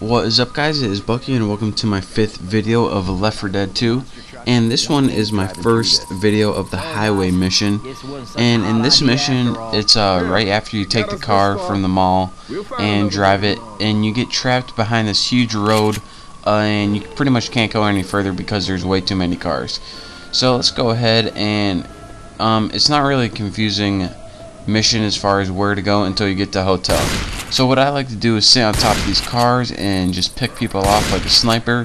What is up guys, it is Bucky and welcome to my fifth video of Left 4 Dead 2 and this one is my first video of the highway mission. And in this mission it's uh, right after you take the car from the mall and drive it and you get trapped behind this huge road uh, and you pretty much can't go any further because there's way too many cars. So let's go ahead and um, it's not really a confusing mission as far as where to go until you get to hotel. So what I like to do is sit on top of these cars and just pick people off like a sniper,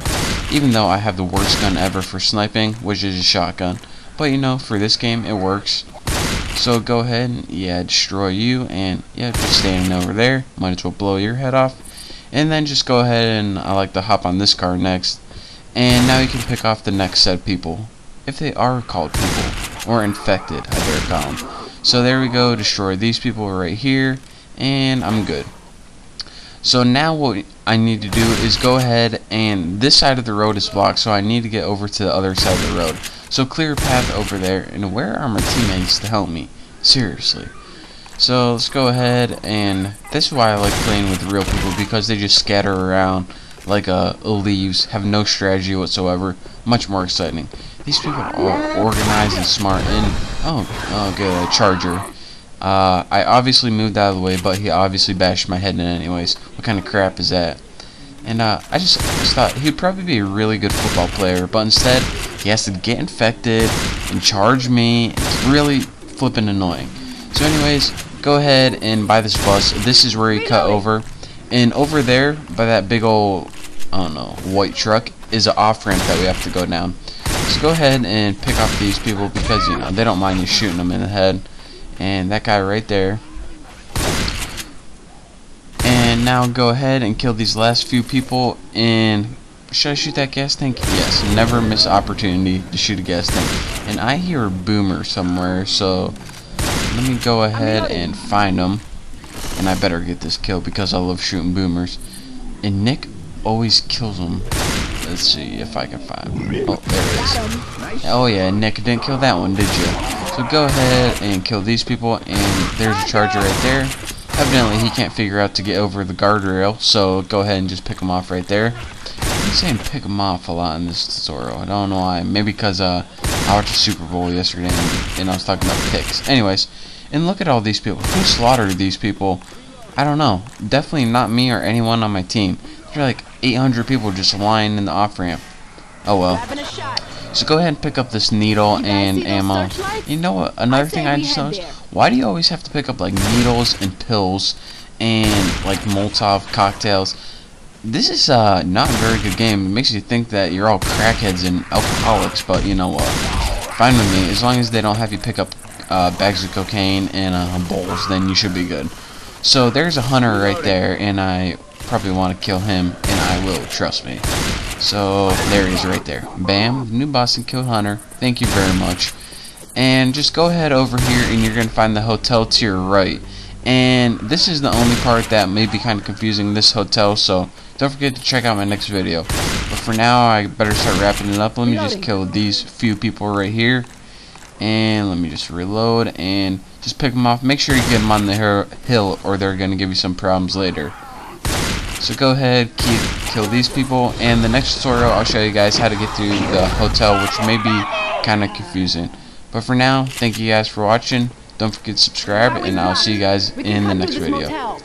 even though I have the worst gun ever for sniping, which is a shotgun. But you know, for this game, it works. So go ahead and, yeah, destroy you, and yeah, just standing over there, might as well blow your head off. And then just go ahead and I like to hop on this car next. And now you can pick off the next set of people, if they are called people, or infected, I dare call them. So there we go, destroy these people right here, and I'm good. So now what I need to do is go ahead and this side of the road is blocked, so I need to get over to the other side of the road. So clear a path over there, and where are my teammates to help me? Seriously. So let's go ahead, and this is why I like playing with real people, because they just scatter around like uh, leaves, have no strategy whatsoever, much more exciting. These people are organized and smart, and oh, oh good, a charger. Uh, I obviously moved out of the way, but he obviously bashed my head in anyways. What kind of crap is that? And uh, I just, just thought he'd probably be a really good football player, but instead he has to get infected and charge me. It's really flipping annoying. So anyways, go ahead and by this bus. This is where you cut over. And over there, by that big old, I don't know, white truck, is an off-ramp that we have to go down. So go ahead and pick off these people because, you know, they don't mind you shooting them in the head. And that guy right there. And now go ahead and kill these last few people and should I shoot that gas tank? Yes, never miss opportunity to shoot a gas tank. And I hear a boomer somewhere, so let me go ahead and find them. And I better get this kill because I love shooting boomers. And Nick always kills them. Let's see if I can find him. Oh, there it is. Oh yeah, Nick didn't kill that one, did you? So go ahead and kill these people, and there's a charger right there. Evidently, he can't figure out to get over the guardrail, so go ahead and just pick him off right there. I'm saying pick him off a lot in this tutorial. I don't know why. Maybe because uh, I watched the Super Bowl yesterday, and, and I was talking about picks. Anyways, and look at all these people. Who slaughtered these people? I don't know. Definitely not me or anyone on my team. There are like 800 people just lying in the off-ramp. Oh well. So go ahead and pick up this needle and ammo. You know what? Another thing I just noticed. Why do you always have to pick up like needles and pills and like Molotov cocktails? This is uh, not a very good game. It makes you think that you're all crackheads and alcoholics, but you know what? Fine with me. As long as they don't have you pick up uh, bags of cocaine and uh, bowls, then you should be good. So there's a hunter right there, and I probably want to kill him, and I will, trust me. So, there he is right there. Bam, newboston kill Hunter. Thank you very much. And just go ahead over here and you're going to find the hotel to your right. And this is the only part that may be kind of confusing, this hotel, so don't forget to check out my next video. But for now, I better start wrapping it up. Let me just kill these few people right here. And let me just reload and just pick them off. Make sure you get them on the hill or they're going to give you some problems later. So go ahead, keep, kill these people, and the next tutorial I'll show you guys how to get to the hotel, which may be kind of confusing. But for now, thank you guys for watching. Don't forget to subscribe, and I'll see you guys in the next video.